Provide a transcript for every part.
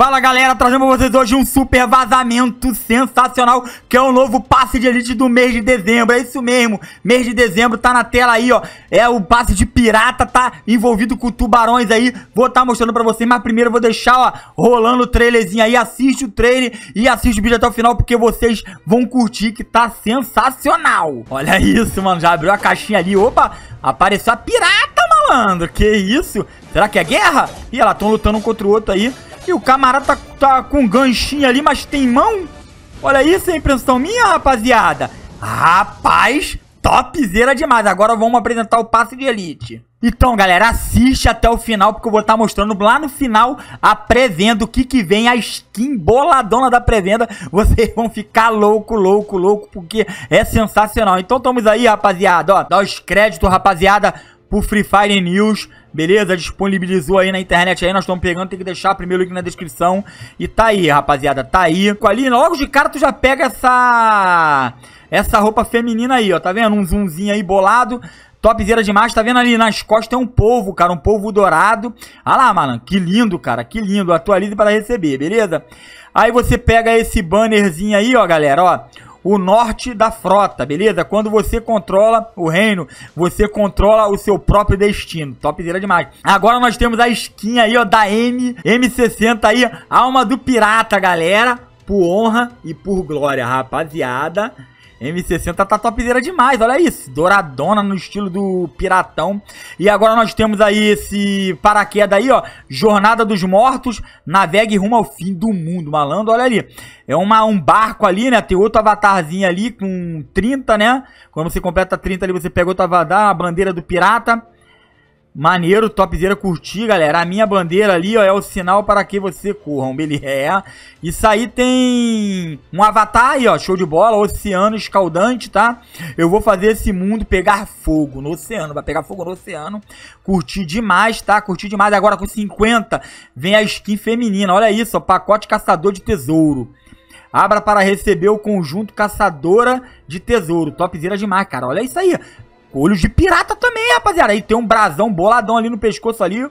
Fala galera, trazendo pra vocês hoje um super vazamento sensacional Que é o novo passe de elite do mês de dezembro. É isso mesmo, mês de dezembro tá na tela aí ó. É o passe de pirata, tá envolvido com tubarões aí. Vou estar tá mostrando pra vocês, mas primeiro eu vou deixar ó Rolando o trailerzinho aí, assiste o trailer E assiste o vídeo até o final porque vocês vão curtir que tá sensacional. Olha isso mano, já abriu a caixinha ali. Opa, apareceu a pirata malandro. Que isso, será que é guerra? Ih, ela tão lutando um contra o outro aí e o camarada tá, tá com ganchinho ali, mas tem mão? Olha isso, é impressão minha, rapaziada. Rapaz, topzera demais. Agora vamos apresentar o passe de elite. Então, galera, assiste até o final, porque eu vou estar mostrando lá no final a pré-venda, o que que vem, a skin boladona da pré-venda. Vocês vão ficar louco, louco, louco, porque é sensacional. Então, estamos aí, rapaziada, ó, dá os créditos, rapaziada, por Free Fire News. Beleza? Disponibilizou aí na internet aí, nós estamos pegando, tem que deixar o primeiro link na descrição. E tá aí, rapaziada, tá aí. Ali, logo de cara, tu já pega essa... Essa roupa feminina aí, ó, tá vendo? Um zoomzinho aí bolado. Topzera demais, tá vendo ali nas costas tem um polvo, cara, um polvo dourado. Ah lá, mano, que lindo, cara, que lindo. Atualize para receber, beleza? Aí você pega esse bannerzinho aí, ó, galera, ó o norte da frota, beleza? Quando você controla o reino, você controla o seu próprio destino. Topzera demais. Agora nós temos a skin aí, ó, da M, M60 aí, alma do pirata, galera. Por honra e por glória, rapaziada. M60 tá topzera demais, olha isso. Douradona no estilo do Piratão. E agora nós temos aí esse paraquedas aí, ó. Jornada dos Mortos, navegue rumo ao fim do mundo, malandro, olha ali. É uma, um barco ali, né? Tem outro avatarzinho ali com 30, né? Quando você completa 30 ali, você pega outro avatar, a bandeira do pirata. Maneiro, topzera, curti, galera. A minha bandeira ali, ó, é o sinal para que você corram, beleza? É. Isso aí tem um avatar aí, ó, show de bola, oceano escaldante, tá? Eu vou fazer esse mundo pegar fogo no oceano, vai pegar fogo no oceano. Curti demais, tá? Curti demais. Agora com 50 vem a skin feminina, olha isso, ó, pacote caçador de tesouro. Abra para receber o conjunto caçadora de tesouro. Topzera demais, cara. Olha isso aí. Olhos de pirata também, rapaziada. Aí tem um brasão boladão ali no pescoço ali.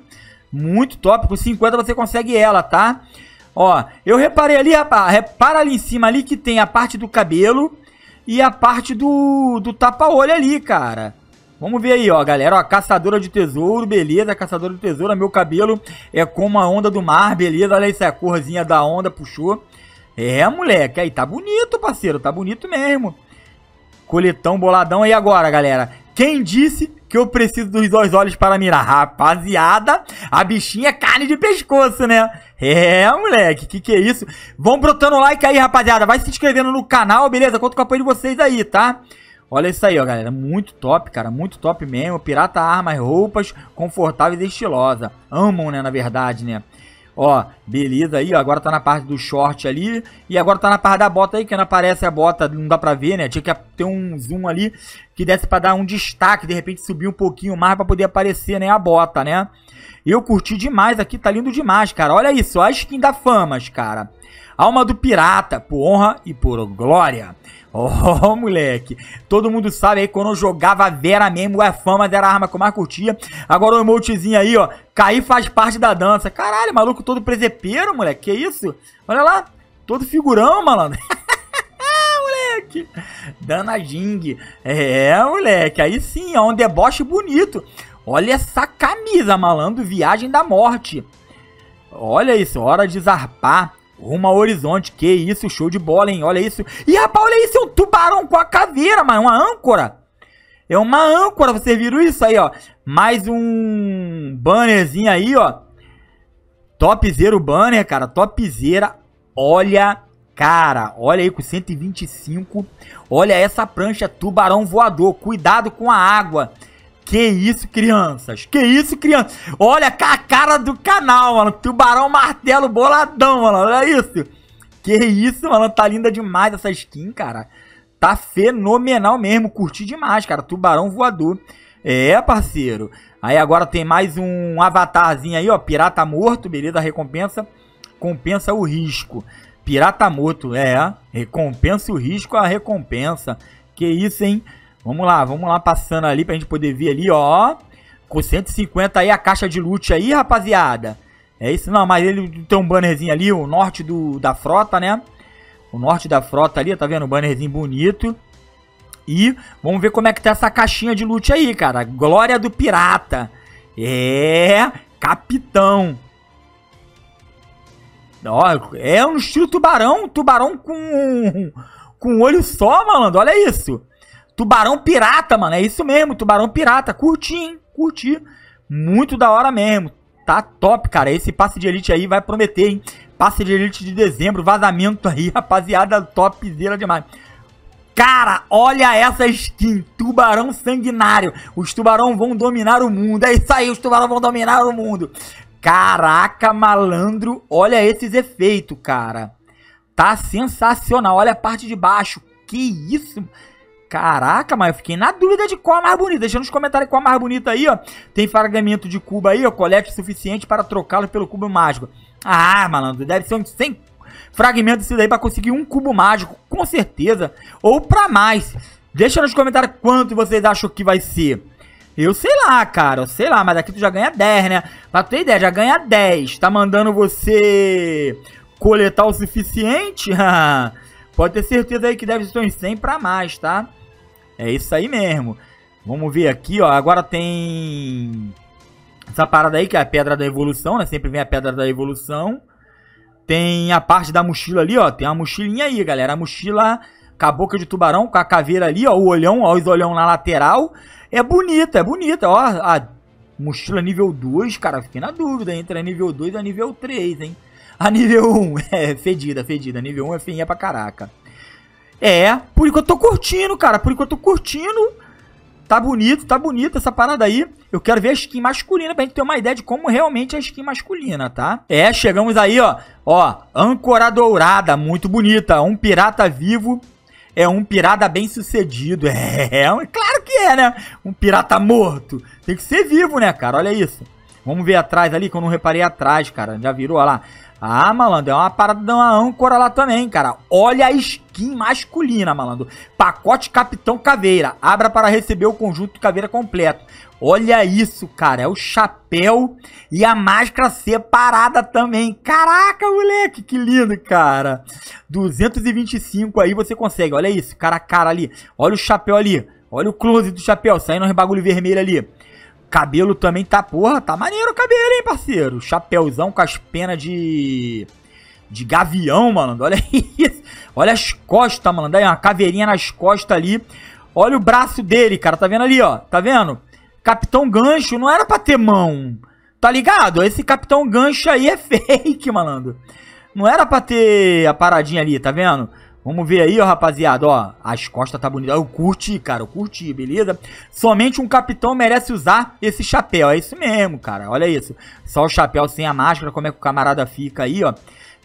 Muito top. Com 50 você consegue ela, tá? Ó, eu reparei ali, rapaz. Repara ali em cima ali que tem a parte do cabelo e a parte do, do tapa-olho ali, cara. Vamos ver aí, ó, galera. Ó, caçadora de tesouro, beleza. Caçadora de tesouro, meu cabelo é como a onda do mar, beleza. Olha isso, a corzinha da onda puxou. É, moleque. Aí, tá bonito, parceiro. Tá bonito mesmo. Coletão boladão. E agora, galera? Quem disse que eu preciso dos dois olhos para mirar? Rapaziada, a bichinha é carne de pescoço, né? É, moleque, que que é isso? Vão brotando like aí, rapaziada. Vai se inscrevendo no canal, beleza? Conto com o apoio de vocês aí, tá? Olha isso aí, ó, galera. Muito top, cara. Muito top mesmo. Pirata armas, roupas confortáveis e estilosa. Amam, né, na verdade, né? Ó, beleza aí, ó, agora tá na parte do short ali. E agora tá na parte da bota aí, que não aparece a bota, não dá pra ver, né? Tinha que ter um zoom ali que desse pra dar um destaque, de repente subir um pouquinho mais pra poder aparecer, né, a bota, né? Eu curti demais aqui, tá lindo demais, cara. Olha isso, a skin da Famas, cara. Alma do pirata, por honra e por glória. Oh, moleque. Todo mundo sabe aí, quando eu jogava Vera mesmo, a fama era a arma que eu mais curtia. Agora o emotezinho aí, ó. Cair faz parte da dança. Caralho, maluco todo presepeiro, moleque. Que isso? Olha lá. Todo figurão, malandro. moleque. Dana. É, moleque. Aí sim, é um deboche bonito. Olha essa camisa, malandro. Viagem da morte. Olha isso, hora de zarpar. Rumo ao horizonte. Que isso, show de bola, hein? Olha isso. E rapaz, olha isso, é um tubarão com a caveira, mano. Uma âncora. É uma âncora, vocês viram isso aí, ó. Mais um bannerzinho aí, ó. Topzera o banner, cara. Topzera. Olha, cara. Olha aí com 125. Olha essa prancha tubarão voador. Cuidado com a água. Que isso, crianças? Que isso, crianças? Olha a cara do canal, mano. Tubarão martelo boladão, mano. Olha isso. Que isso, mano. Tá linda demais essa skin, cara. Tá fenomenal mesmo. Curti demais, cara. Tubarão voador. É, parceiro. Aí agora tem mais um avatarzinho aí, ó. Pirata morto, beleza? Recompensa. Compensa o risco. Pirata morto, é. Recompensa o risco, a recompensa. Que isso, hein? Vamos lá, vamos lá passando ali pra gente poder ver ali, ó. Com 150 aí a caixa de loot aí, rapaziada. É isso, não, mas ele tem um bannerzinho ali, o norte do, da frota, né? O norte da frota ali, tá vendo? Um bannerzinho bonito. E vamos ver como é que tá essa caixinha de loot aí, cara. Glória do pirata. É, capitão. Ó, é um estilo tubarão, tubarão com com olho só, malandro. Olha isso. Tubarão pirata, mano. É isso mesmo, tubarão pirata. Curti, hein? Curti. Muito da hora mesmo. Tá top, cara. Esse passe de elite aí vai prometer, hein? Passe de elite de dezembro, vazamento aí, rapaziada. Topzera demais. Cara, olha essa skin, tubarão sanguinário. Os tubarão vão dominar o mundo. É isso aí, os tubarão vão dominar o mundo. Caraca, malandro, olha esses efeitos, cara. Tá sensacional. Olha a parte de baixo. Que isso? Caraca, mas eu fiquei na dúvida de qual a mais bonita. Deixa nos comentários qual a mais bonita aí, ó. Tem fragmento de cubo aí, ó. Colete suficiente para trocá-lo pelo cubo mágico. Ah, malandro, deve ser uns 100 fragmentos isso daí para conseguir um cubo mágico, com certeza. Ou para mais. Deixa nos comentários quanto vocês acham que vai ser. Eu sei lá, cara, eu sei lá, mas aqui tu já ganha 10, né? Pra tu ter ideia, já ganha 10. Tá mandando você coletar o suficiente? Pode ter certeza aí que deve ser uns 100 pra mais, tá? É isso aí mesmo. Vamos ver aqui, ó. Agora tem essa parada aí, que é a pedra da evolução, né? Sempre vem a pedra da evolução. Tem a parte da mochila ali, ó. Tem uma mochilinha aí, galera. A mochila com a boca de tubarão, com a caveira ali, ó. O olhão, ó. Os olhão na lateral. É bonita, é bonita, ó. A mochila nível 2, cara. Fiquei na dúvida entre a nível 2 e a nível 3, hein. A nível 1 é fedida, fedida. A nível 1 é feinha pra caraca. É, por enquanto eu tô curtindo, cara. Por enquanto eu tô curtindo. Tá bonito, tá bonita essa parada aí. Eu quero ver a skin masculina pra gente ter uma ideia de como realmente é a skin masculina, tá? É, chegamos aí, ó. Ó, âncora dourada, muito bonita. Um pirata vivo é um pirata bem sucedido. É, é claro que é, né? Um pirata morto. Tem que ser vivo, né, cara? Olha isso. Vamos ver atrás ali, que eu não reparei atrás, cara. Já virou, olha lá. Ah, malandro, é uma parada de uma âncora lá também, cara. Olha a skin masculina, malandro. Pacote Capitão Caveira. Abra para receber o conjunto caveira completo. Olha isso, cara. É o chapéu e a máscara separada também. Caraca, moleque, que lindo, cara. 225 aí você consegue. Olha isso, cara a cara ali. Olha o chapéu ali. Olha o close do chapéu, saindo um bagulho vermelho ali. Cabelo também tá, porra, tá maneiro o cabelo, hein, parceiro? Chapéuzão com as penas de. De gavião, mano. Olha isso. Olha as costas, mano. Daí uma caveirinha nas costas ali. Olha o braço dele, cara. Tá vendo ali, ó? Tá vendo? Capitão Gancho não era pra ter mão. Tá ligado? Esse Capitão Gancho aí é fake, malandro. Não era pra ter a paradinha ali, tá vendo? Vamos ver aí, ó, rapaziada, ó. As costas tá bonita. Eu curti, cara, eu curti, beleza? Somente um capitão merece usar esse chapéu. É isso mesmo, cara. Olha isso. Só o chapéu sem a máscara, como é que o camarada fica aí, ó.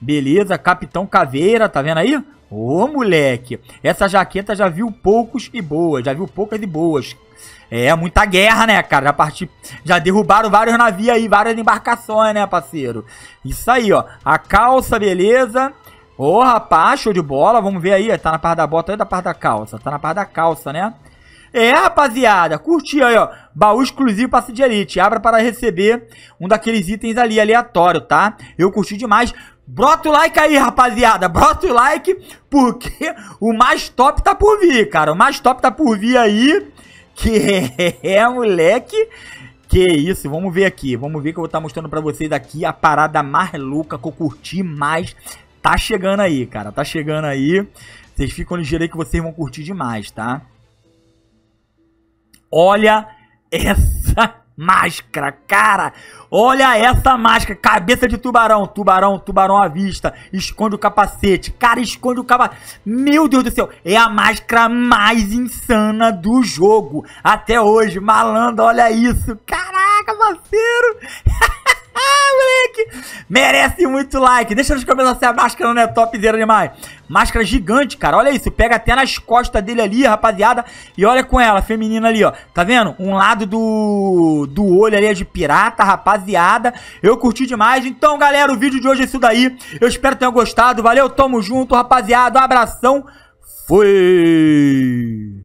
Beleza, Capitão Caveira, tá vendo aí? Ô, moleque. Essa jaqueta já viu poucos e boas. Já viu poucas e boas. É, muita guerra, né, cara? Já, parti... já derrubaram vários navios aí, várias embarcações, né, parceiro? Isso aí, ó. A calça, beleza. Ô, oh, rapaz, show de bola. Vamos ver aí. Tá na parte da bota aí da parte da calça? Tá na parte da calça, né? É, rapaziada. Curti aí, ó. Baú exclusivo passe de elite. Abra para receber um daqueles itens ali aleatório, tá? Eu curti demais. Brota o like aí, rapaziada. Brota o like, porque o mais top tá por vir, cara. O mais top tá por vir aí. Que é, moleque. Que isso, vamos ver aqui. Vamos ver que eu vou estar tá mostrando pra vocês aqui a parada mais louca que eu curti mais Tá chegando aí, cara. Tá chegando aí. Vocês ficam ligeiros aí que vocês vão curtir demais, tá? Olha essa máscara, cara. Olha essa máscara, cabeça de tubarão, tubarão, tubarão à vista. Esconde o capacete, cara, esconde o capacete. Meu Deus do céu, é a máscara mais insana do jogo até hoje, malandro. Olha isso, caraca, parceiro. moleque! Merece muito like. Deixa nos comentários se a máscara não é topzera demais. Máscara gigante, cara. Olha isso. Pega até nas costas dele ali, rapaziada. E olha com ela, feminina ali, ó. Tá vendo? Um lado do, do olho ali é de pirata, rapaziada. Eu curti demais. Então, galera, o vídeo de hoje é isso daí. Eu espero que tenham gostado. Valeu, tamo junto, rapaziada. Um abração. Fui!